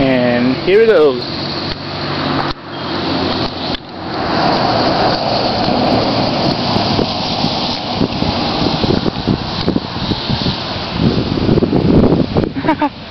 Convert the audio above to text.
And here it goes. Ha ha.